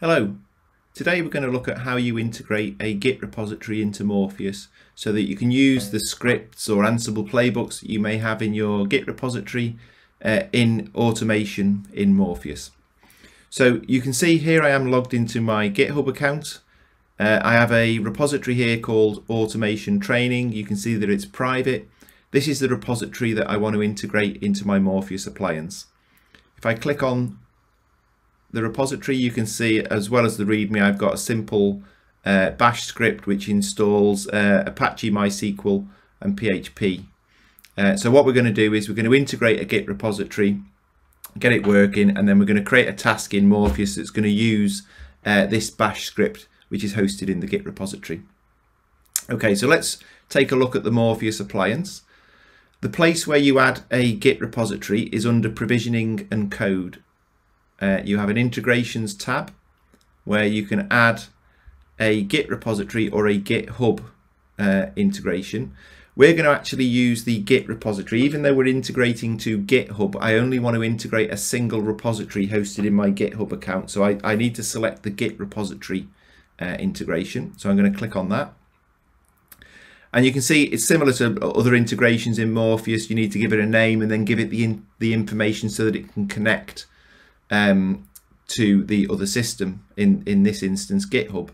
Hello. Today we're going to look at how you integrate a Git repository into Morpheus so that you can use the scripts or Ansible playbooks that you may have in your Git repository uh, in automation in Morpheus. So you can see here I am logged into my GitHub account. Uh, I have a repository here called Automation Training. You can see that it's private. This is the repository that I want to integrate into my Morpheus appliance. If I click on the repository you can see as well as the readme I've got a simple uh, bash script which installs uh, Apache MySQL and PHP. Uh, so what we're going to do is we're going to integrate a Git repository, get it working, and then we're going to create a task in Morpheus that's going to use uh, this bash script which is hosted in the Git repository. Okay, so let's take a look at the Morpheus appliance. The place where you add a Git repository is under provisioning and code uh, you have an integrations tab where you can add a Git repository or a GitHub uh, integration. We're going to actually use the Git repository. Even though we're integrating to GitHub, I only want to integrate a single repository hosted in my GitHub account. So I, I need to select the Git repository uh, integration. So I'm going to click on that. And you can see it's similar to other integrations in Morpheus. You need to give it a name and then give it the, in, the information so that it can connect um, to the other system, in, in this instance GitHub.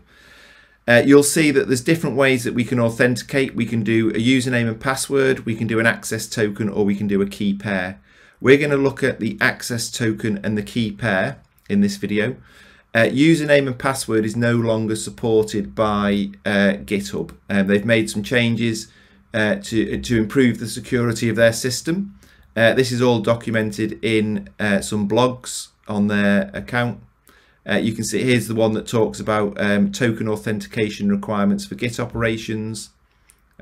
Uh, you'll see that there's different ways that we can authenticate. We can do a username and password, we can do an access token, or we can do a key pair. We're going to look at the access token and the key pair in this video. Uh, username and password is no longer supported by uh, GitHub. Um, they've made some changes uh, to, to improve the security of their system. Uh, this is all documented in uh, some blogs on their account. Uh, you can see here's the one that talks about um, token authentication requirements for Git operations.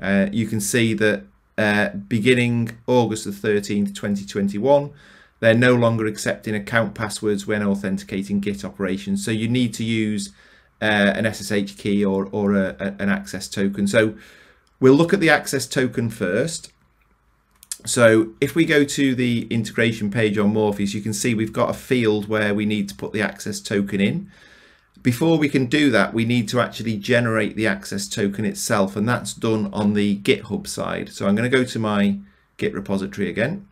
Uh, you can see that uh, beginning August the 13th, 2021, they're no longer accepting account passwords when authenticating Git operations. So you need to use uh, an SSH key or, or a, a, an access token. So we'll look at the access token first. So if we go to the integration page on Morpheus, you can see we've got a field where we need to put the access token in. Before we can do that, we need to actually generate the access token itself, and that's done on the GitHub side. So I'm going to go to my Git repository again.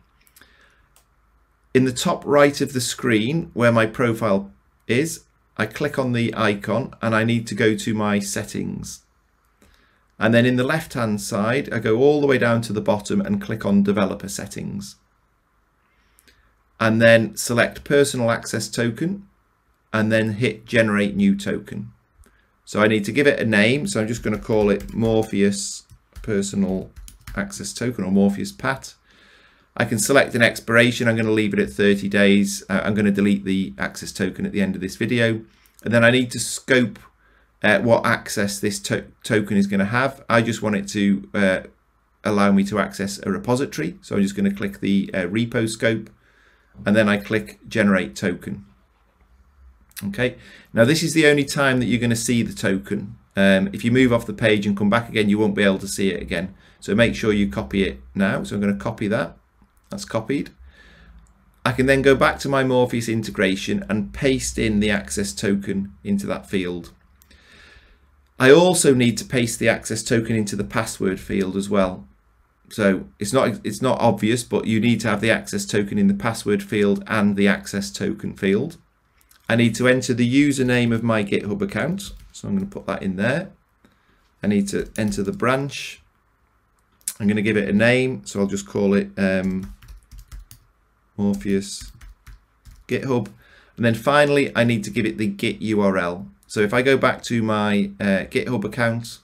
In the top right of the screen where my profile is, I click on the icon and I need to go to my settings. And then in the left hand side, I go all the way down to the bottom and click on developer settings. And then select personal access token and then hit generate new token. So I need to give it a name. So I'm just going to call it Morpheus personal access token or Morpheus PAT. I can select an expiration. I'm going to leave it at 30 days. Uh, I'm going to delete the access token at the end of this video. And then I need to scope uh, what access this to token is going to have. I just want it to uh, allow me to access a repository. So I'm just going to click the uh, repo scope and then I click generate token. Okay, now this is the only time that you're going to see the token. Um, if you move off the page and come back again, you won't be able to see it again. So make sure you copy it now. So I'm going to copy that. That's copied. I can then go back to my Morpheus integration and paste in the access token into that field. I also need to paste the access token into the password field as well. So it's not it's not obvious, but you need to have the access token in the password field and the access token field. I need to enter the username of my GitHub account. So I'm going to put that in there. I need to enter the branch. I'm going to give it a name. So I'll just call it um, Morpheus GitHub. And then finally, I need to give it the Git URL. So if I go back to my uh, GitHub account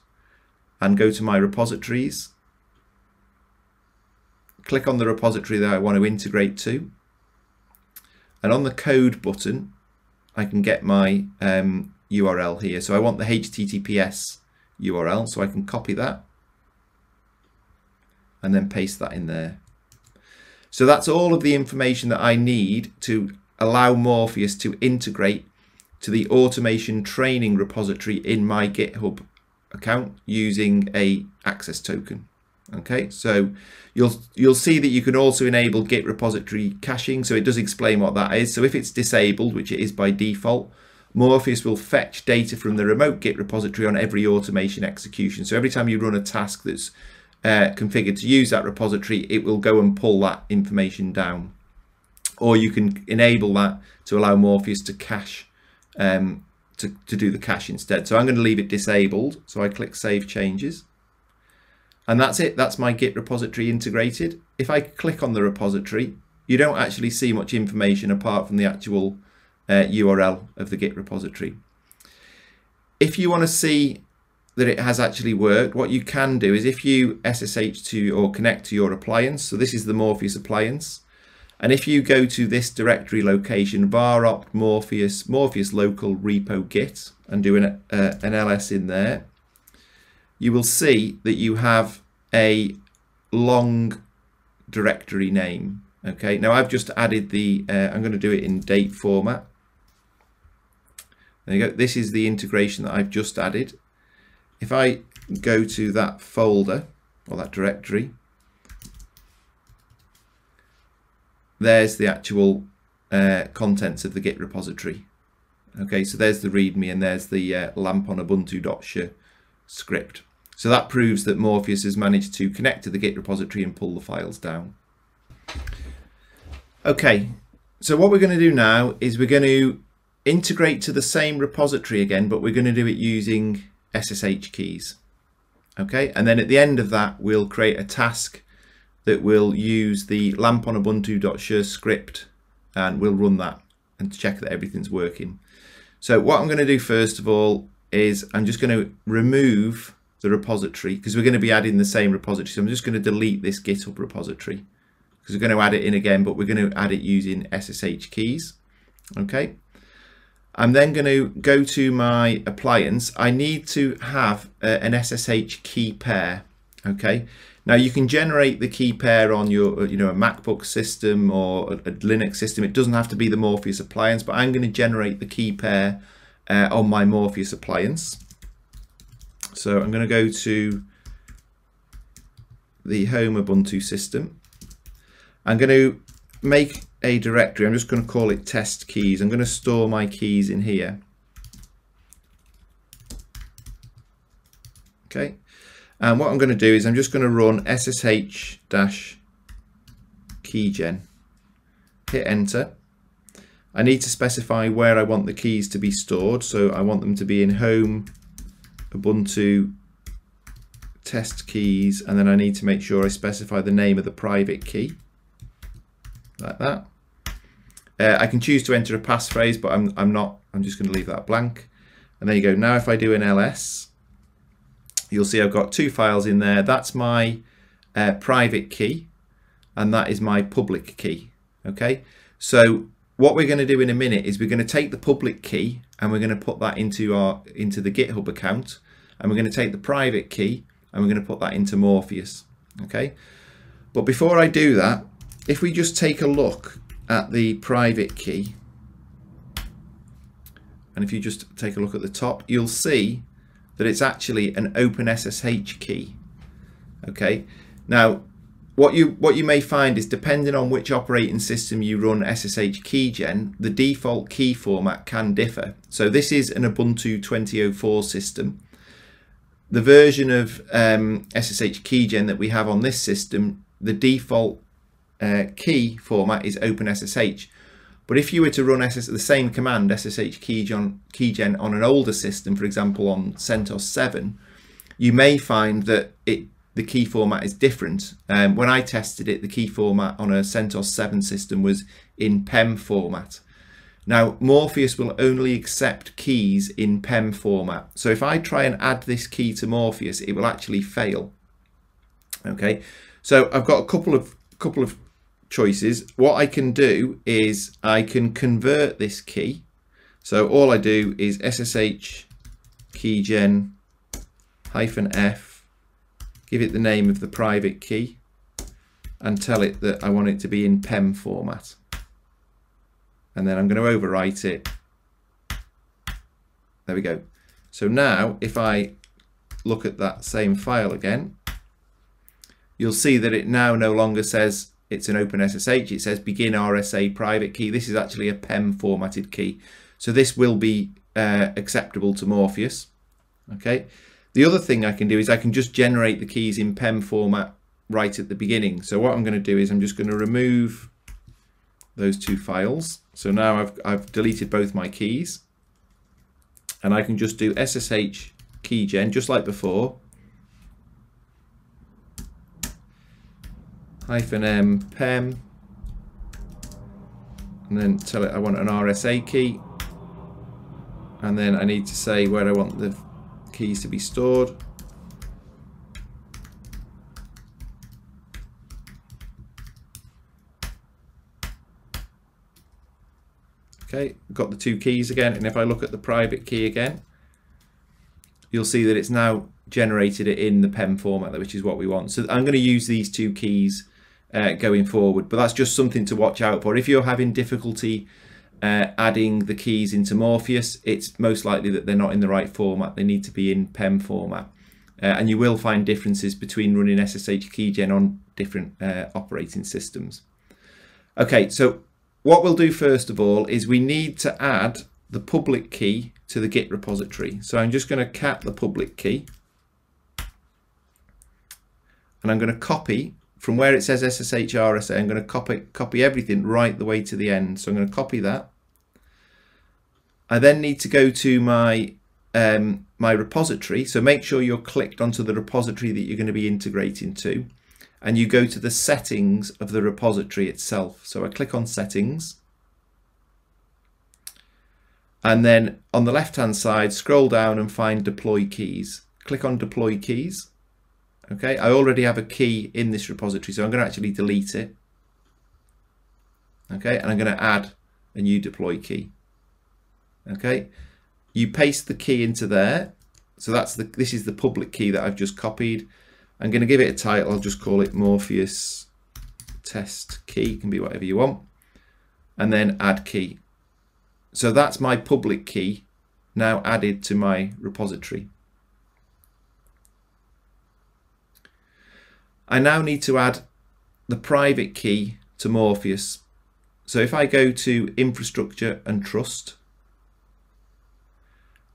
and go to my repositories, click on the repository that I want to integrate to, and on the code button, I can get my um, URL here. So I want the HTTPS URL, so I can copy that and then paste that in there. So that's all of the information that I need to allow Morpheus to integrate to the automation training repository in my GitHub account using a access token. Okay, so you'll you'll see that you can also enable Git repository caching. So it does explain what that is. So if it's disabled, which it is by default, Morpheus will fetch data from the remote Git repository on every automation execution. So every time you run a task that's uh, configured to use that repository, it will go and pull that information down. Or you can enable that to allow Morpheus to cache, um, to, to do the cache instead. So I'm going to leave it disabled. So I click Save Changes. And that's it. That's my Git repository integrated. If I click on the repository, you don't actually see much information apart from the actual uh, URL of the Git repository. If you want to see that it has actually worked, what you can do is if you SSH to or connect to your appliance, so this is the Morpheus appliance, and if you go to this directory location, var opt Morpheus, Morpheus local repo git, and do an, uh, an ls in there, you will see that you have a long directory name. Okay, now I've just added the, uh, I'm going to do it in date format. There you go. This is the integration that I've just added. If I go to that folder or that directory, there's the actual uh, contents of the Git repository. Okay, so there's the README and there's the uh, lamp on ubuntu.sh script. So that proves that Morpheus has managed to connect to the Git repository and pull the files down. Okay, so what we're going to do now is we're going to integrate to the same repository again, but we're going to do it using SSH keys. Okay, and then at the end of that, we'll create a task that will use the lamp on ubuntu.sh script and we'll run that and check that everything's working. So what I'm going to do first of all is I'm just going to remove the repository because we're going to be adding the same repository. So I'm just going to delete this GitHub repository because we're going to add it in again, but we're going to add it using SSH keys. Okay. I'm then going to go to my appliance. I need to have uh, an SSH key pair. Okay. Now you can generate the key pair on your, you know, a MacBook system or a, a Linux system. It doesn't have to be the Morpheus appliance, but I'm going to generate the key pair uh, on my Morpheus appliance. So I'm going to go to the home Ubuntu system. I'm going to make a directory. I'm just going to call it test keys. I'm going to store my keys in here. Okay. And what I'm going to do is I'm just going to run ssh dash keygen. Hit enter. I need to specify where I want the keys to be stored. So I want them to be in home, Ubuntu, test keys, and then I need to make sure I specify the name of the private key like that. Uh, I can choose to enter a passphrase, but I'm, I'm not, I'm just going to leave that blank. And there you go. Now if I do an ls, you'll see I've got two files in there. That's my uh, private key and that is my public key. Okay, so what we're going to do in a minute is we're going to take the public key and we're going to put that into our into the GitHub account and we're going to take the private key and we're going to put that into Morpheus. Okay, but before I do that, if we just take a look at the private key, and if you just take a look at the top, you'll see that it's actually an open SSH key. Okay, now what you what you may find is depending on which operating system you run SSH keygen, the default key format can differ. So this is an Ubuntu 2004 system. The version of um, SSH keygen that we have on this system, the default uh, key format is OpenSSH. But if you were to run SS, the same command, SSH keygen, keygen on an older system, for example on CentOS 7, you may find that it the key format is different. Um, when I tested it, the key format on a CentOS 7 system was in PEM format. Now, Morpheus will only accept keys in PEM format. So if I try and add this key to Morpheus, it will actually fail. Okay, so I've got a couple of couple of choices. What I can do is I can convert this key. So all I do is SSH keygen hyphen F, give it the name of the private key and tell it that I want it to be in PEM format. And then I'm going to overwrite it. There we go. So now if I look at that same file again, you'll see that it now no longer says it's an open SSH. It says begin RSA private key. This is actually a PEM formatted key. So this will be uh, acceptable to Morpheus. Okay. The other thing I can do is I can just generate the keys in PEM format right at the beginning. So what I'm going to do is I'm just going to remove those two files. So now I've, I've deleted both my keys and I can just do SSH keygen just like before. Hyphen M PEM and then tell it I want an RSA key and then I need to say where I want the keys to be stored. Okay, got the two keys again, and if I look at the private key again, you'll see that it's now generated it in the PEM format, which is what we want. So I'm going to use these two keys uh, going forward, but that's just something to watch out for. If you're having difficulty uh, adding the keys into Morpheus, it's most likely that they're not in the right format. They need to be in PEM format. Uh, and you will find differences between running SSH keygen on different uh, operating systems. Okay, so what we'll do first of all is we need to add the public key to the Git repository. So I'm just going to cat the public key. And I'm going to copy from where it says SSH RSA, I'm going to copy, copy everything right the way to the end. So I'm going to copy that. I then need to go to my um, my repository. So make sure you're clicked onto the repository that you're going to be integrating to. And you go to the settings of the repository itself. So I click on settings. And then on the left hand side, scroll down and find deploy keys. Click on deploy keys. Okay, I already have a key in this repository, so I'm going to actually delete it. Okay, and I'm going to add a new deploy key. Okay, you paste the key into there. So that's the this is the public key that I've just copied. I'm going to give it a title. I'll just call it Morpheus test key. It can be whatever you want. And then add key. So that's my public key now added to my repository. I now need to add the private key to Morpheus. So if I go to infrastructure and trust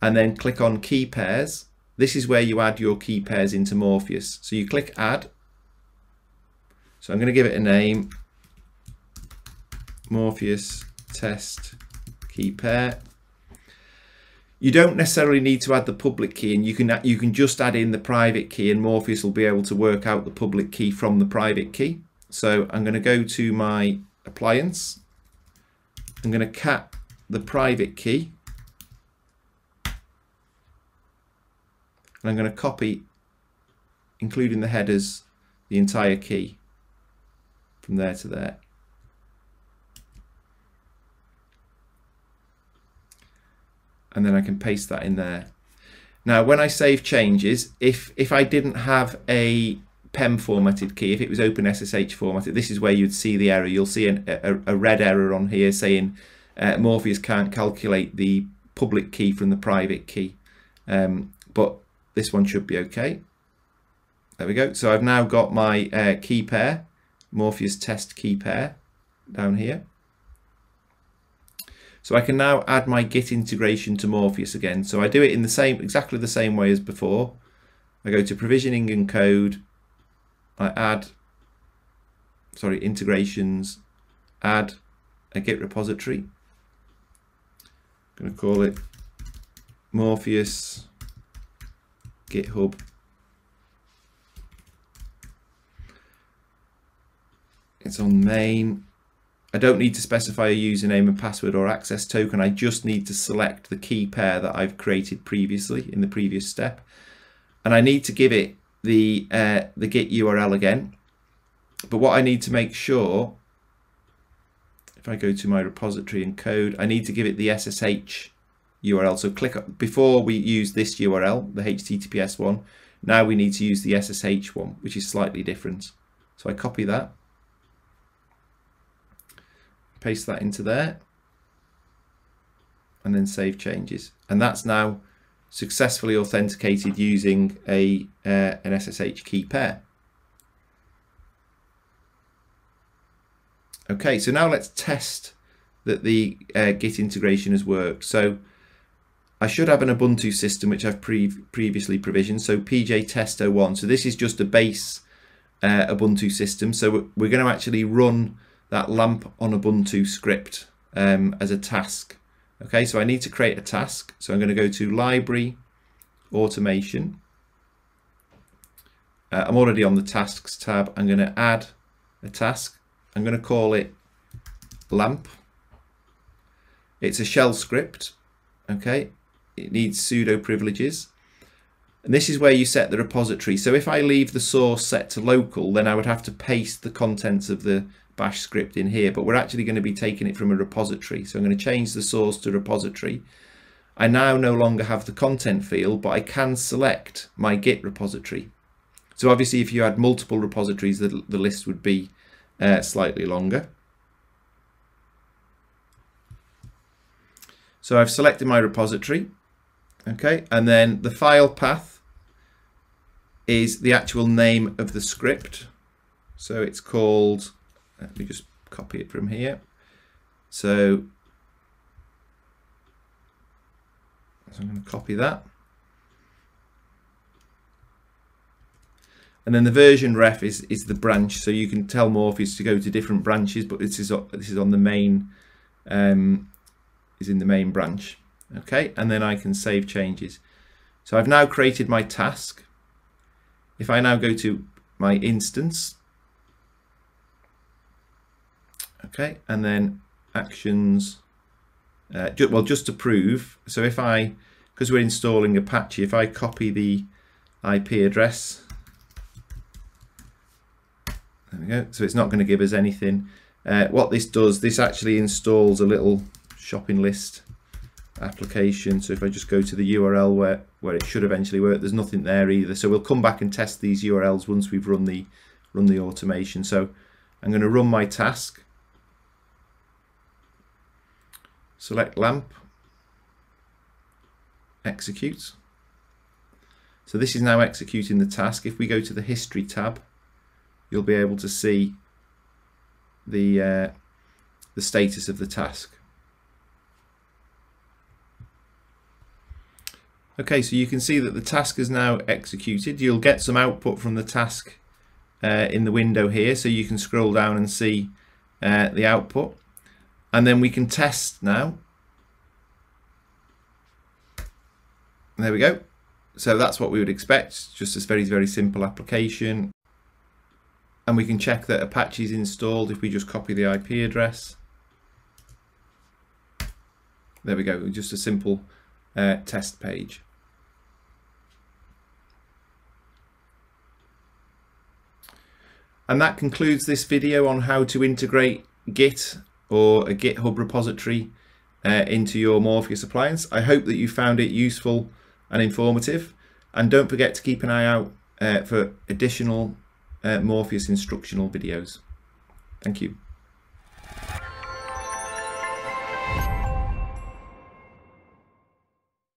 and then click on key pairs, this is where you add your key pairs into Morpheus. So you click add. So I'm going to give it a name, Morpheus test key pair you don't necessarily need to add the public key and you can you can just add in the private key and Morpheus will be able to work out the public key from the private key. So I'm going to go to my appliance. I'm going to cat the private key. And I'm going to copy, including the headers, the entire key from there to there. And then I can paste that in there. Now, when I save changes, if, if I didn't have a PEM formatted key, if it was OpenSSH formatted, this is where you'd see the error. You'll see an, a, a, red error on here saying uh, Morpheus can't calculate the public key from the private key. Um, but this one should be okay. There we go. So I've now got my uh, key pair, Morpheus test key pair down here. So I can now add my Git integration to Morpheus again. So I do it in the same, exactly the same way as before. I go to provisioning and code. I add, sorry, integrations, add a Git repository. I'm going to call it Morpheus GitHub it's on main I don't need to specify a username and password or access token. I just need to select the key pair that I've created previously in the previous step. And I need to give it the, uh, the Git URL again. But what I need to make sure, if I go to my repository and code, I need to give it the SSH URL. So click before we use this URL, the HTTPS one, now we need to use the SSH one, which is slightly different. So I copy that paste that into there and then save changes and that's now successfully authenticated using a uh, an SSH key pair. Okay, so now let's test that the uh, Git integration has worked. So I should have an Ubuntu system which I've pre previously provisioned. So PJ Test 01. So this is just a base uh, Ubuntu system. So we're going to actually run that lamp on Ubuntu script um, as a task. Okay, so I need to create a task. So I'm going to go to Library, Automation. Uh, I'm already on the Tasks tab. I'm going to add a task. I'm going to call it lamp. It's a shell script. Okay, it needs sudo privileges. And this is where you set the repository. So if I leave the source set to local, then I would have to paste the contents of the bash script in here, but we're actually going to be taking it from a repository. So I'm going to change the source to repository. I now no longer have the content field, but I can select my Git repository. So obviously if you had multiple repositories, the, the list would be uh, slightly longer. So I've selected my repository, okay, and then the file path is the actual name of the script. So it's called, let me just copy it from here. So, so I'm going to copy that. And then the version ref is, is the branch, so you can tell Morpheus to go to different branches, but this is this is on the main um, is in the main branch. Okay, and then I can save changes. So I've now created my task. If I now go to my instance, okay, and then actions, uh, ju well, just to prove, so if I, because we're installing Apache, if I copy the IP address, there we go, so it's not going to give us anything. Uh, what this does, this actually installs a little shopping list application. So if I just go to the URL where, where it should eventually work, there's nothing there either. So we'll come back and test these URLs once we've run the run the automation. So I'm going to run my task. Select lamp. Execute. So this is now executing the task. If we go to the history tab, you'll be able to see the uh, the status of the task. Okay, so you can see that the task is now executed. You'll get some output from the task uh, in the window here, so you can scroll down and see uh, the output. And then we can test now. There we go. So that's what we would expect, just a very, very simple application. And we can check that Apache is installed if we just copy the IP address. There we go, just a simple uh, test page. And that concludes this video on how to integrate Git or a GitHub repository uh, into your Morpheus appliance. I hope that you found it useful and informative. And don't forget to keep an eye out uh, for additional uh, Morpheus instructional videos. Thank you.